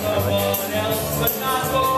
someone else but not for